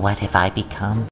What have I become?